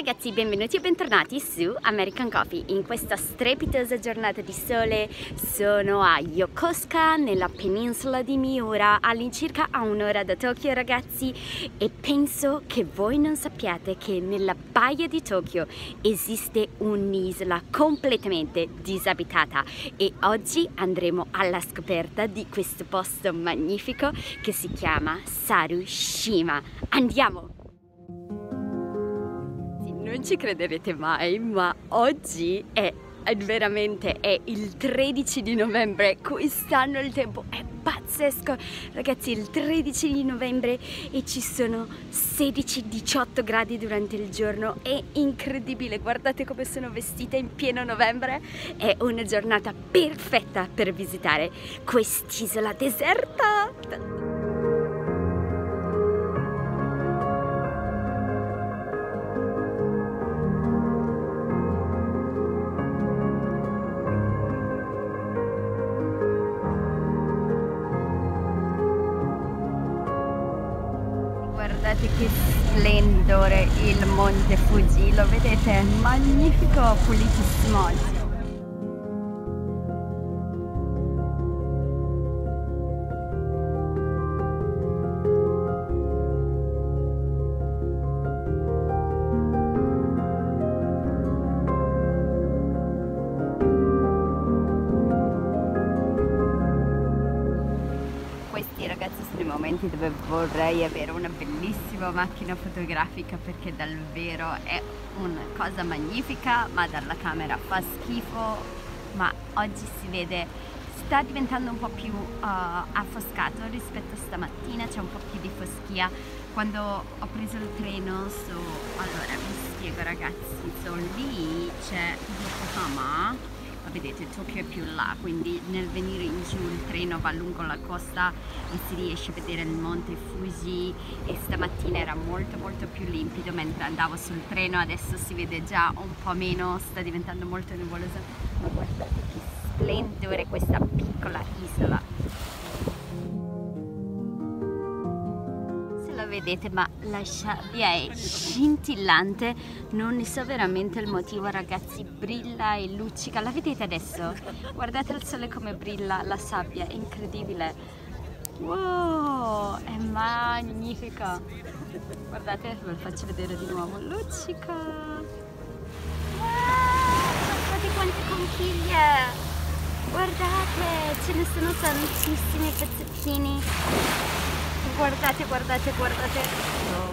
ragazzi, benvenuti e bentornati su American Coffee. In questa strepitosa giornata di sole sono a Yokosuka, nella penisola di Miura, all'incirca a un'ora da Tokyo ragazzi e penso che voi non sappiate che nella baia di Tokyo esiste un'isola completamente disabitata e oggi andremo alla scoperta di questo posto magnifico che si chiama Sarushima. Andiamo! Non ci crederete mai, ma oggi è, è veramente è il 13 di novembre, quest'anno il tempo è pazzesco. Ragazzi il 13 di novembre e ci sono 16-18 gradi durante il giorno. È incredibile guardate come sono vestita in pieno novembre. È una giornata perfetta per visitare quest'isola deserta splendore il monte Fuji lo vedete? Magnifico pulitissimo. Oggi momenti dove vorrei avere una bellissima macchina fotografica perché davvero è una cosa magnifica ma dalla camera fa schifo. Ma oggi si vede sta diventando un po' più uh, affoscato rispetto a stamattina c'è un po' più di foschia. Quando ho preso il treno su allora vi spiego ragazzi so, lì c'è Yokohama vedete Tokyo è più là quindi nel venire in giù il treno va lungo la costa e si riesce a vedere il monte Fuji e stamattina era molto molto più limpido mentre andavo sul treno. Adesso si vede già un po' meno sta diventando molto nuvoloso ma guardate che splendore questa piccola isola vedete ma la sabbia è scintillante. Non ne so veramente il motivo ragazzi. Brilla e luccica. La vedete adesso? guardate il sole come brilla la sabbia. È incredibile. Wow è magnifica. Guardate ve lo faccio vedere di nuovo. Luccica. Wow guardate quante conchiglie. Guardate ce ne sono tantissimi pezzettini guardate, guardate, guardate. No.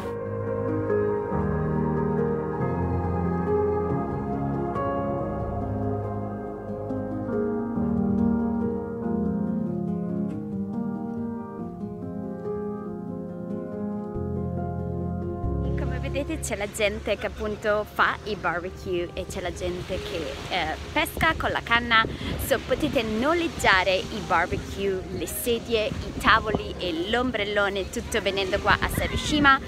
Vedete c'è la gente che appunto fa i barbecue e c'è la gente che eh, pesca con la canna. So potete noleggiare i barbecue, le sedie, i tavoli e l'ombrellone tutto venendo qua a Sarushima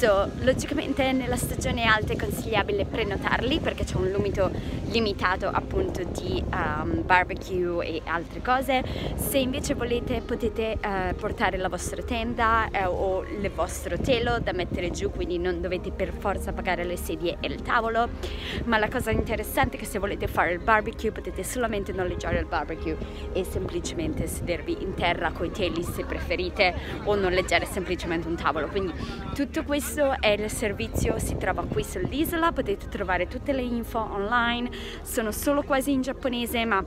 so logicamente nella stagione alta è consigliabile prenotarli perché c'è un limito limitato appunto di um, barbecue e altre cose. Se invece volete potete uh, portare la vostra tenda uh, o il vostro telo da mettere giù quindi non dovete per forza pagare le sedie e il tavolo. Ma la cosa interessante è che se volete fare il barbecue potete solamente noleggiare il barbecue e semplicemente sedervi in terra con i teli se preferite o noleggiare semplicemente un tavolo. Quindi tutto questo questo è il servizio, si trova qui sull'isola, potete trovare tutte le info online, sono solo quasi in giapponese ma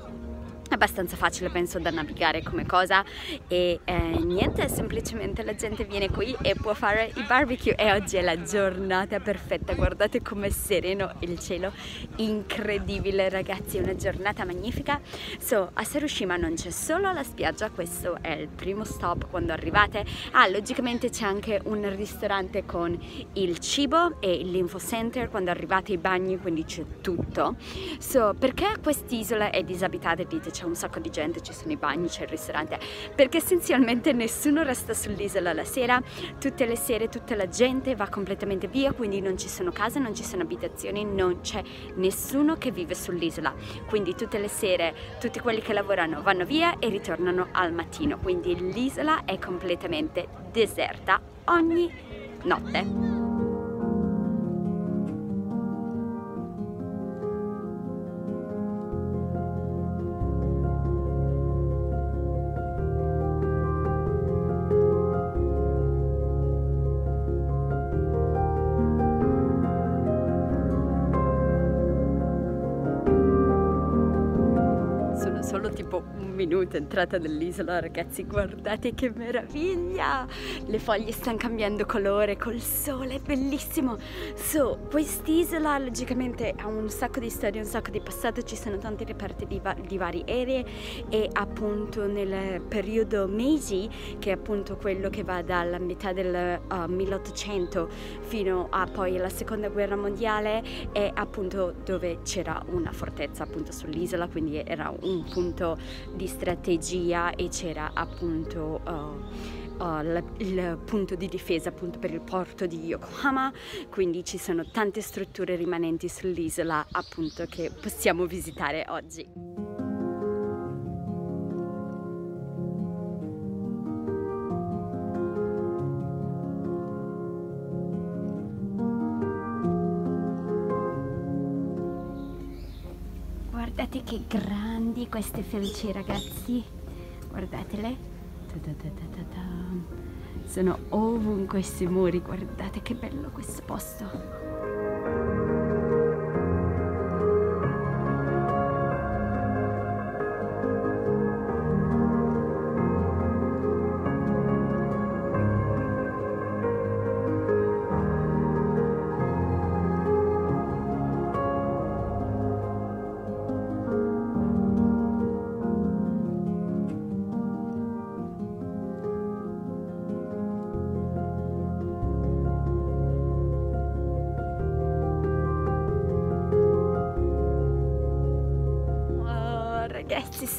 abbastanza facile penso da navigare come cosa. E eh, niente semplicemente la gente viene qui e può fare i barbecue. E oggi è la giornata perfetta. Guardate com'è sereno il cielo. Incredibile ragazzi una giornata magnifica. So a Sarushima non c'è solo la spiaggia questo è il primo stop quando arrivate. Ah logicamente c'è anche un ristorante con il cibo e l'info center quando arrivate i bagni quindi c'è tutto. So perché quest'isola è disabitata dite c'è un sacco di gente, ci sono i bagni, c'è il ristorante, perché essenzialmente nessuno resta sull'isola la sera, tutte le sere tutta la gente va completamente via, quindi non ci sono case, non ci sono abitazioni, non c'è nessuno che vive sull'isola, quindi tutte le sere tutti quelli che lavorano vanno via e ritornano al mattino, quindi l'isola è completamente deserta ogni notte. Solo tipo un minuto entrata nell'isola ragazzi guardate che meraviglia! Le foglie stanno cambiando colore col sole è bellissimo! So quest'isola logicamente ha un sacco di storie un sacco di passato ci sono tanti reperti di, va- di varie aree e appunto nel periodo Meiji che è appunto quello che va dalla metà del uh, 1800 fino a poi la seconda guerra mondiale è appunto dove c'era una fortezza appunto sull'isola quindi era un punto di strategia e c'era appunto uh, Uh, la, il punto di difesa appunto per il porto di Yokohama, quindi ci sono tante strutture rimanenti sull'isola appunto che possiamo visitare oggi. Guardate che grandi queste felci ragazzi, guardatele. Sono ovunque questi muri, guardate che bello questo posto.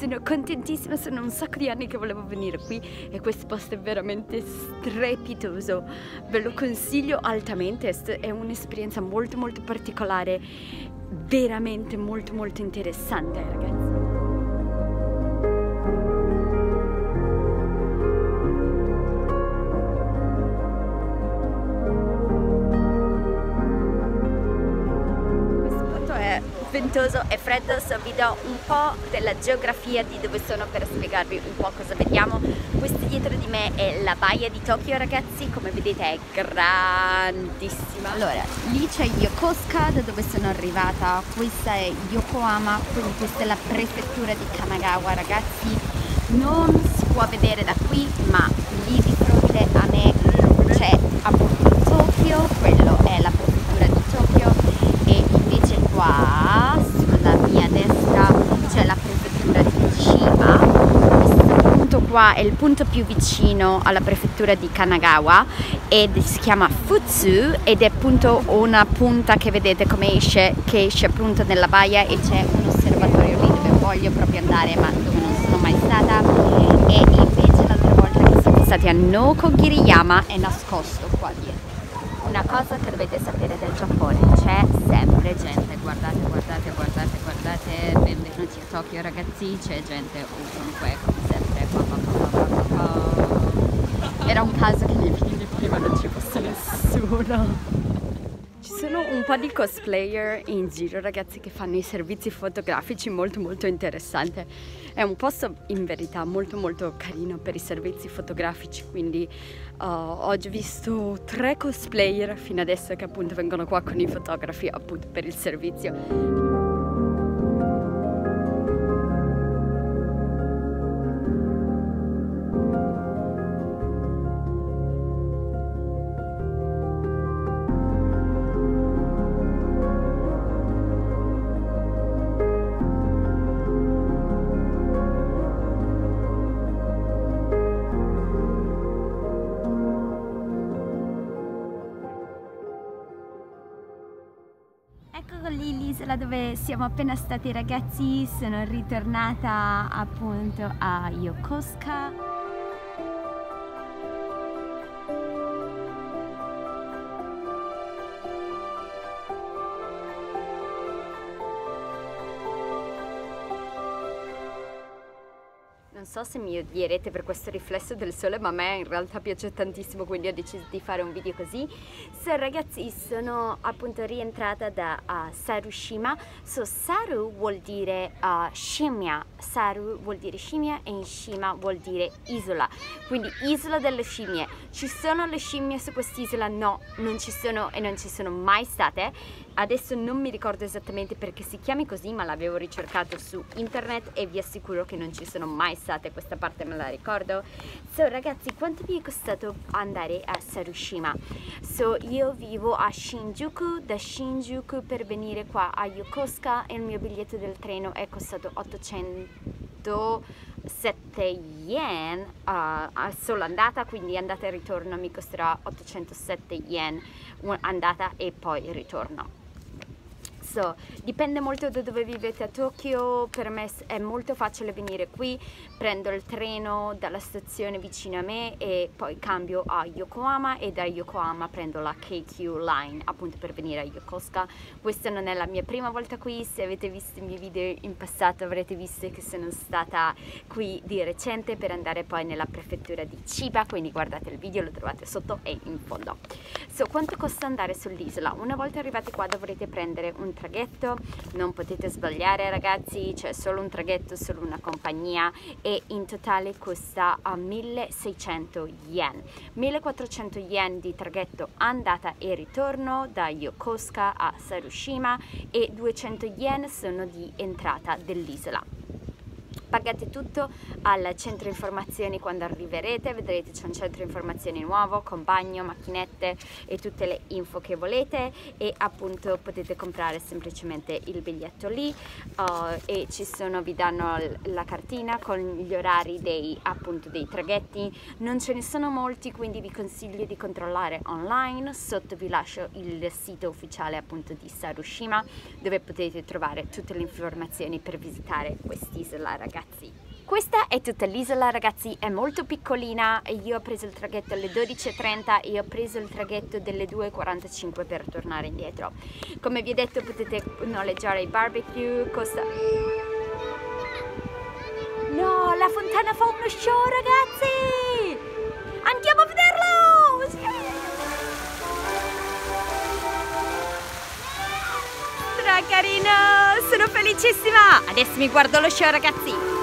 Sono contentissima sono un sacco di anni che volevo venire qui e questo posto è veramente strepitoso. Ve lo consiglio altamente è un'esperienza molto molto particolare veramente molto molto interessante ragazzi ventoso e freddo, so vi do un po' della geografia di dove sono per spiegarvi un po' cosa vediamo. Questa dietro di me è la baia di Tokyo ragazzi, come vedete è grandissima. Allora, lì c'è Yokosuka da dove sono arrivata, questa è Yokohama, quindi questa è la prefettura di Kanagawa ragazzi. Non si può vedere da qui, ma lì di fronte a me c'è appunto Tokyo, quello è la prefettura di Tokyo e invece qua qua è il punto più vicino alla prefettura di Kanagawa ed si chiama Futsu ed è appunto una punta che vedete come esce, che esce appunto nella baia e c'è un osservatorio lì dove voglio proprio andare ma dove non sono mai stata e invece l'altra volta che siamo stati a Nokogiriyama è nascosto qua dietro. Una cosa che dovete sapere del Giappone, c'è sempre gente, guardate, guardate, guardate, guardate, benvenuti a Tokyo ragazzi, c'è gente ovunque, come sempre. Era un caso che nei film prima non ci fosse nessuno. Ci sono un po' di cosplayer in giro ragazzi che fanno i servizi fotografici molto molto interessante. È un posto in verità molto molto carino per i servizi fotografici quindi uh, ho già visto tre cosplayer fino adesso che appunto vengono qua con i fotografi appunto per il servizio. Ecco lì l'isola dove siamo appena stati ragazzi, sono ritornata appunto a Yokosuka. So se mi odierete per questo riflesso del sole ma a me in realtà piace tantissimo quindi ho deciso di fare un video così. So ragazzi sono appunto rientrata da uh, Sarushima. So Saru vuol dire uh, scimmia. Saru vuol dire scimmia e in Shima vuol dire isola. Quindi isola delle scimmie. Ci sono le scimmie su quest'isola? no non ci sono e non ci sono mai state. Adesso non mi ricordo esattamente perché si chiami così ma l'avevo ricercato su internet e vi assicuro che non ci sono mai state questa parte me la ricordo. So ragazzi quanto mi è costato andare a Sarushima? So io vivo a Shinjuku da Shinjuku per venire qua a Yokosuka il mio biglietto del treno è costato 807 yen uh, solo andata quindi andata e ritorno mi costerà 807 yen andata e poi ritorno prezzo dipende molto da dove vivete a Tokyo. Per me è molto facile venire qui. Prendo il treno dalla stazione vicino a me e poi cambio a Yokohama e da Yokohama prendo la KQ Line appunto per venire a Yokosuka. Questa non è la mia prima volta qui. Se avete visto i miei video in passato avrete visto che sono stata qui di recente per andare poi nella prefettura di Chiba. Quindi guardate il video lo trovate sotto e in fondo. So quanto costa andare sull'isola? Una volta arrivati qua dovrete prendere un treno traghetto. Non potete sbagliare ragazzi c'è solo un traghetto solo una compagnia e in totale costa a 1600 yen. 1400 yen di traghetto andata e ritorno da Yokosuka a Sarushima e 200 yen sono di entrata dell'isola pagate tutto al centro informazioni quando arriverete, vedrete c'è un centro informazioni nuovo con bagno, macchinette e tutte le info che volete e appunto potete comprare semplicemente il biglietto lì uh, e ci sono, vi danno la cartina con gli orari dei, appunto, dei traghetti, non ce ne sono molti quindi vi consiglio di controllare online, sotto vi lascio il sito ufficiale appunto di Sarushima dove potete trovare tutte le informazioni per visitare quest'isola ragazzi ragazzi. Questa è tutta l'isola ragazzi, è molto piccolina, io ho preso il traghetto alle 12.30 e ho preso il traghetto delle 2.45 per tornare indietro. Come vi ho detto potete noleggiare i barbecue, costa... No, la fontana fa uno show ragazzi! Andiamo a vederlo! Stra carino! Sono felicissima! Adesso mi guardo lo show ragazzi!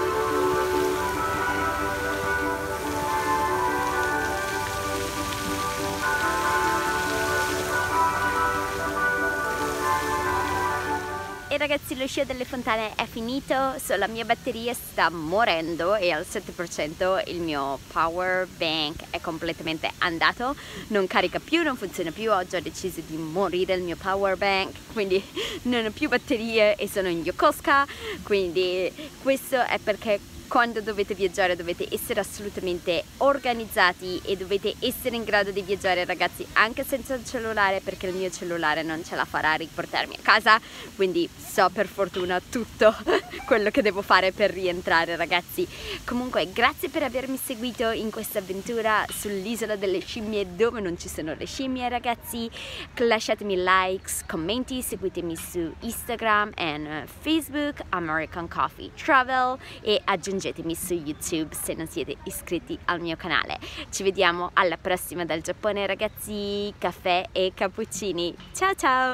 Ragazzi lo show delle fontane è finito, so, la mia batteria sta morendo e al 7% il mio power bank è completamente andato, non carica più, non funziona più, ho deciso di morire il mio power bank, quindi non ho più batterie e sono in Yokosuka, quindi questo è perché quando dovete viaggiare dovete essere assolutamente organizzati e dovete essere in grado di viaggiare ragazzi anche senza il cellulare perché il mio cellulare non ce la farà a riportarmi a casa. Quindi so per fortuna tutto quello che devo fare per rientrare ragazzi. Comunque grazie per avermi seguito in questa avventura sull'isola delle scimmie dove non ci sono le scimmie ragazzi. Lasciatemi likes commenti seguitemi su Instagram e Facebook American Coffee Travel e aggiungete aggiungetemi su YouTube se non siete iscritti al mio canale. Ci vediamo alla prossima dal Giappone ragazzi, caffè e cappuccini. Ciao ciao!